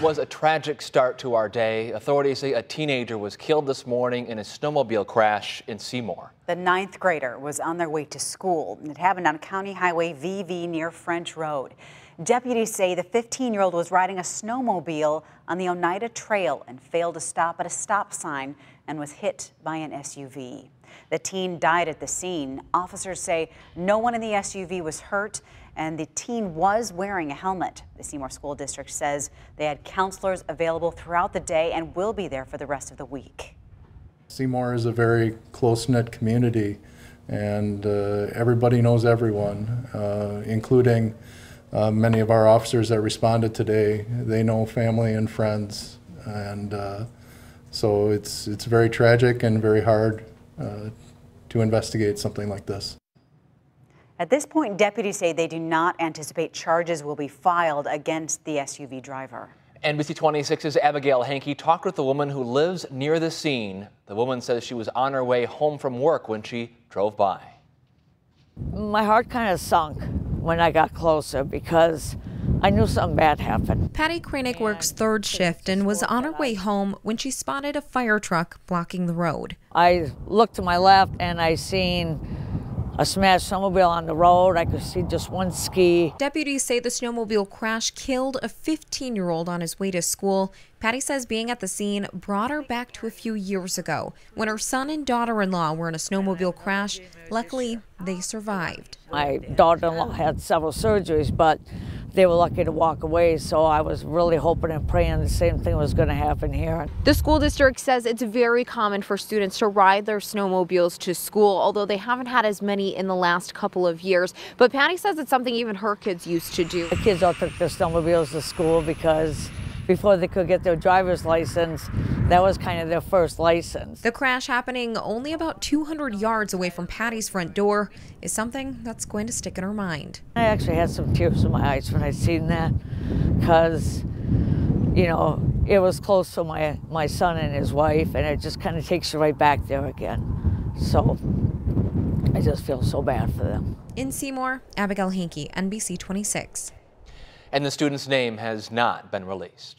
was a tragic start to our day. Authorities say a teenager was killed this morning in a snowmobile crash in Seymour. The ninth grader was on their way to school. It happened on County Highway VV near French Road. Deputies say the 15-year-old was riding a snowmobile on the Oneida Trail and failed to stop at a stop sign and was hit by an SUV. The teen died at the scene. Officers say no one in the SUV was hurt and the teen was wearing a helmet. The Seymour School District says they had counselors available throughout the day and will be there for the rest of the week. Seymour is a very close-knit community and uh, everybody knows everyone, uh, including uh, many of our officers that responded today. They know family and friends and uh, so it's, it's very tragic and very hard uh, to investigate something like this. At this point, deputies say they do not anticipate charges will be filed against the SUV driver. NBC 26's Abigail Hankey talked with the woman who lives near the scene. The woman says she was on her way home from work when she drove by. My heart kind of sunk when I got closer because I knew something bad happened. Patty Kranick works third shift and was on her way home when she spotted a fire truck blocking the road. I looked to my left and I seen a smashed snowmobile on the road. I could see just one ski. Deputies say the snowmobile crash killed a 15 year old on his way to school. Patty says being at the scene brought her back to a few years ago when her son and daughter in law were in a snowmobile crash. Luckily, they survived. My daughter in law had several surgeries, but they were lucky to walk away, so I was really hoping and praying the same thing was going to happen here. The school district says it's very common for students to ride their snowmobiles to school, although they haven't had as many in the last couple of years. But Patty says it's something even her kids used to do. The kids all took their snowmobiles to school because before they could get their driver's license, that was kind of their first license. The crash happening only about 200 yards away from Patty's front door is something that's going to stick in her mind. I actually had some tears in my eyes when I seen that because, you know, it was close to my, my son and his wife, and it just kind of takes you right back there again. So I just feel so bad for them. In Seymour, Abigail Hankey, NBC 26 and the student's name has not been released.